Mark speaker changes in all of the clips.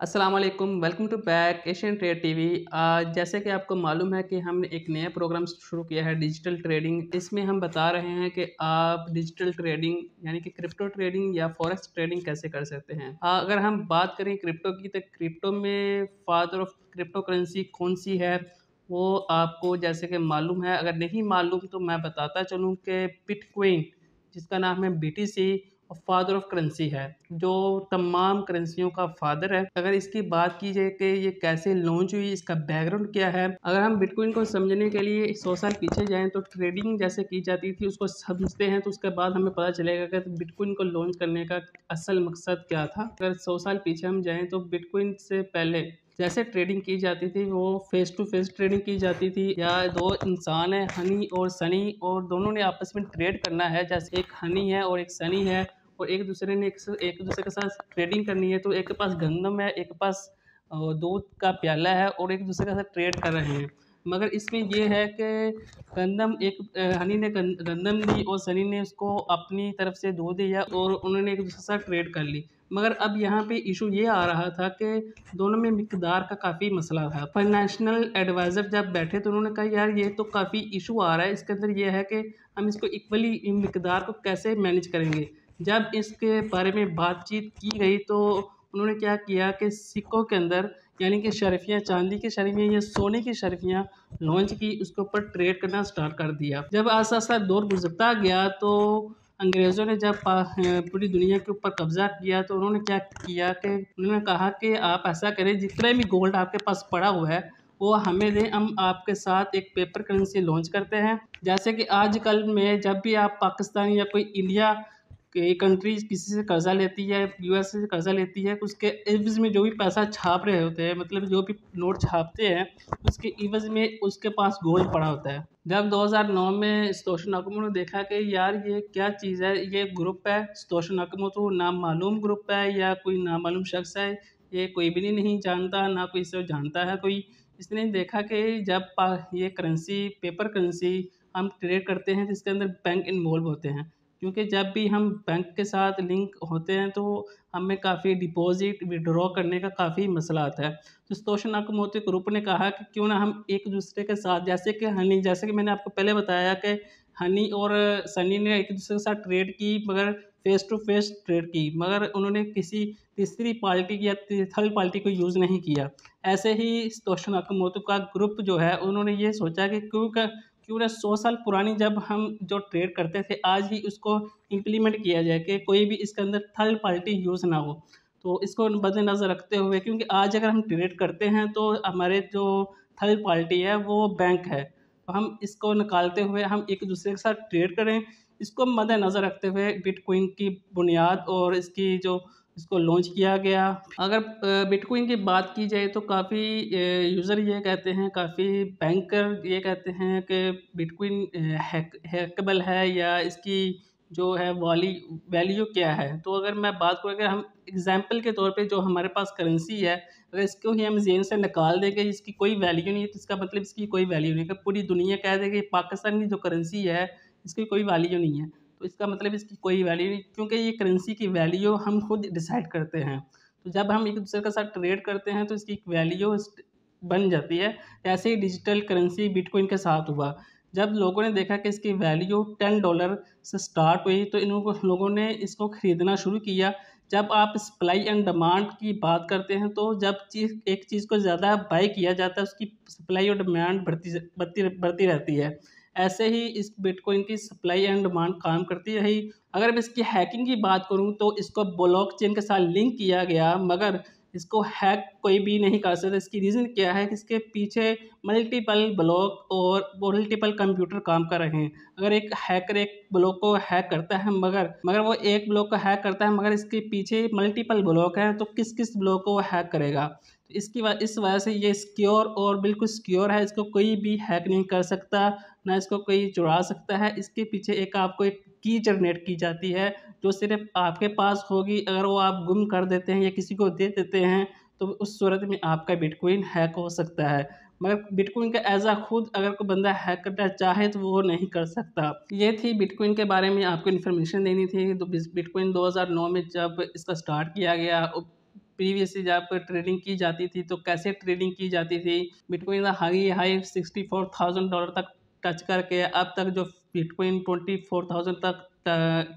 Speaker 1: अस्सलाम वालेकुम to back Asian trade TV आज जैसे कि आपको मालूम है कि हमने एक नया प्रोग्राम शुरू किया है डिजिटल ट्रेडिंग इसमें हम बता रहे हैं कि आप डिजिटल ट्रेडिंग यानी कि क्रिप्टो ट्रेडिंग या फॉरेक्स ट्रेडिंग कैसे कर सकते हैं। अगर हम बात करें क्रिप्टो की तो क्रिप्टो में फादर ऑफ़ क्रिप्टो करेंसी कौन सी है? वो आपको जैसे कि मालूम है। अगर नहीं मालूम तो मैं बताता चलूँ कि बिटकॉइन जिसका नाम है BTC फादर ऑफ़ करेंसी है, जो तमाम करेंसियों का फादर है। अगर इसकी बात की जाए कि ये कैसे लॉन्च हुई, इसका बैकग्राउंड क्या है, अगर हम बिटकॉइन को समझने के लिए सौ साल पीछे जाएँ तो ट्रेडिंग जैसे की जाती थी, उसको समझते हैं तो उसके बाद हमें पता चलेगा कि बिटकॉइन को लॉन्च करने का असल मकसद क्या था। अगर सौ साल पीछे हम जाएँ तो बिटकॉइन से पहले जैसे ट्रेडिंग की जाती थी वो फेस टू फेस ट्रेडिंग की जाती थी या दो इंसान है हनी और सनी और दोनों ने आपस में ट्रेड करना है। जैसे एक हनी है और एक सनी है और एक दूसरे ने एक, एक दूसरे के साथ ट्रेडिंग करनी है तो एक के पास गंदम है एक के पास दूध का प्याला है और एक दूसरे के साथ ट्रेड कर रहे हैं। मगर इसमें यह है कि गंदम एक हनी ने गंदम ली और सनी ने उसको अपनी तरफ़ से दूध दिया और उन्होंने एक दूसरे के साथ ट्रेड कर ली। मगर अब यहाँ पे इशू ये आ रहा था कि दोनों में मकदार का काफ़ी मसला था। फाइनेंशियल एडवाइज़र जब बैठे तो उन्होंने कहा, यार, ये तो काफ़ी इशू आ रहा है। इसके अंदर ये है कि हम इसको इक्वली मकदार को कैसे मैनेज करेंगे? जब इसके बारे में बातचीत की गई तो उन्होंने क्या किया कि सिक्कों के अंदर, यानी कि शर्फियाँ, चांदी की शर्फियाँ या सोने की शर्फियाँ लॉन्च की, उसके ऊपर ट्रेड करना स्टार्ट कर दिया। जब आस्ता आस्ता दौर गुजरता गया तो अंग्रेज़ों ने जब पूरी दुनिया के ऊपर कब्ज़ा किया तो उन्होंने क्या किया कि उन्होंने कहा कि आप ऐसा करें, जितने भी गोल्ड आपके पास पड़ा हुआ है, वो हमें दें, हम आपके साथ एक पेपर करेंसी लॉन्च करते हैं। जैसे कि आजकल में जब भी आप पाकिस्तान या कोई इंडिया कि कंट्री किसी से कर्ज़ा लेती है यूएस से कर्ज़ा लेती है, उसके इवज़ में जो भी पैसा छाप रहे होते हैं मतलब जो भी नोट छापते हैं, उसके इवज़ में उसके पास गोल्ड पड़ा होता है। जब 2009 में स्तोशन नकमो ने देखा कि यार ये क्या चीज़ है, ये ग्रुप है स्तोशन नकमो तो नाम मालूम ग्रुप है या कोई नामालूम शख्स है, ये कोई भी नहीं जानता, ना कोई इसे जानता है कोई। इसने देखा कि जब ये करेंसी पेपर करेंसी हम ट्रेड करते हैं जिसके अंदर बैंक इन्वॉल्व होते हैं। क्योंकि जब भी हम बैंक के साथ लिंक होते हैं तो हमें काफ़ी डिपॉज़िट विड्रॉ करने का काफ़ी मसला आता है। तो स्तोशन अकमोती ग्रुप ने कहा कि क्यों ना हम एक दूसरे के साथ, जैसे कि हनी जैसे कि मैंने आपको पहले बताया कि हनी और सनी ने एक दूसरे के साथ ट्रेड की, मगर फेस टू फेस ट्रेड की, मगर उन्होंने किसी तीसरी पार्टी या थर्ड पार्टी को यूज़ नहीं किया। ऐसे ही स्तोशन अकमोतु का ग्रुप जो है, उन्होंने ये सोचा कि क्यों क्यों ना सौ साल पुरानी जब हम जो ट्रेड करते थे, आज ही उसको इम्प्लीमेंट किया जाए कि कोई भी इसके अंदर थर्ड पार्टी यूज़ ना हो। तो इसको मद्देनज़र रखते हुए, क्योंकि आज अगर हम ट्रेड करते हैं तो हमारे जो थर्ड पार्टी है, वो बैंक है। तो हम इसको निकालते हुए, हम एक दूसरे के साथ ट्रेड करें। इसको मद्देनज़र रखते हुए बिटकॉइन की बुनियाद और इसकी जो इसको लॉन्च किया गया। अगर बिटकॉइन की बात की जाए तो काफ़ी यूज़र ये कहते हैं, काफ़ी बैंकर ये कहते हैं कि बिटकॉइन हैक हैकेबल है या इसकी जो है वाली वैल्यू क्या है। तो अगर मैं बात करूँ, अगर हम एग्जांपल के तौर पे जो हमारे पास करेंसी है, अगर इसको ही हम जेन से निकाल देंगे इसकी कोई वैल्यू नहीं है तो इसका मतलब इसकी कोई वैल्यू नहीं है। पूरी दुनिया कह देगी पाकिस्तान की जो करेंसी है, इसकी कोई वैल्यू नहीं है। तो इसका मतलब इसकी कोई वैल्यू नहीं, क्योंकि ये करेंसी की वैल्यू हम खुद डिसाइड करते हैं। तो जब हम एक दूसरे के साथ ट्रेड करते हैं तो इसकी वैल्यू बन जाती है। ऐसे ही डिजिटल करेंसी बिटकॉइन के साथ हुआ। जब लोगों ने देखा कि इसकी वैल्यू टेन डॉलर से स्टार्ट हुई तो इन लोगों ने इसको ख़रीदना शुरू किया। जब आप सप्लाई एंड डिमांड की बात करते हैं तो जब चीज़, एक चीज़ को ज़्यादा बाई किया जाता है, उसकी सप्लाई और डिमांड बढ़ती बढ़ती बढ़ती रहती है। ऐसे ही इस बिटकॉइन की सप्लाई एंड डिमांड काम करती रही। अगर मैं इसकी हैकिंग की बात करूँ तो इसको ब्लॉकचेन के साथ लिंक किया गया, मगर इसको हैक कोई भी नहीं कर सकता। इसकी रीज़न क्या है? कि इसके पीछे मल्टीपल ब्लॉक और मल्टीपल कंप्यूटर काम कर रहे हैं। अगर एक हैकर एक ब्लॉक को हैक करता है, मगर मगर वो एक ब्लॉक को हैक करता है, मगर इसके पीछे मल्टीपल ब्लॉक हैं तो किस किस ब्लॉक को वो हैक करेगा? तो इसकी वजह, इस वजह से ये सिक्योर और बिल्कुल सिक्योर है। इसको कोई भी हैक नहीं कर सकता, ना इसको कोई चुरा सकता है। इसके पीछे एक आपको एक की जनरेट की जाती है, जो सिर्फ़ आपके पास होगी, अगर वो आप गुम कर देते हैं या किसी को दे देते हैं तो उस सूरत में आपका बिटकॉइन हैक हो सकता है। मगर बिटकॉइन का आ खुद, अगर कोई बंदा हैक करना चाहे तो वो नहीं कर सकता। ये थी बिटकॉइन के बारे में आपको इन्फॉर्मेशन देनी थी। तो बिटकॉइन 2009 में जब इसका स्टार्ट किया गया प्रीवियसली जब ट्रेडिंग की जाती थी तो कैसे ट्रेडिंग की जाती थी? बिटकॉइन का high high sixty four thousand dollar तक टच करके अब तक जो बिटकॉइन ट्वेंटी फोर थाउज़ेंड तक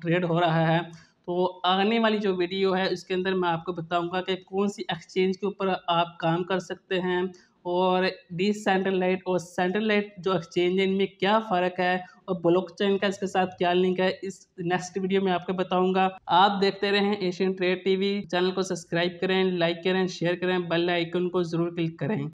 Speaker 1: ट्रेड हो रहा है। तो आने वाली जो वीडियो है उसके अंदर मैं आपको बताऊँगा कि कौन सी एक्सचेंज के ऊपर आप काम कर सकते हैं और डिसेंट्रलाइट और सेंट्रलाइट जो एक्सचेंज है, इनमें क्या फ़र्क है और ब्लॉकचेन का इसके साथ क्या लिंक है, इस नेक्स्ट वीडियो में आपको बताऊँगा। आप देखते रहें एशियन ट्रेड टीवी चैनल को सब्सक्राइब करें लाइक करें शेयर करें बेल आइकन को ज़रूर क्लिक करें।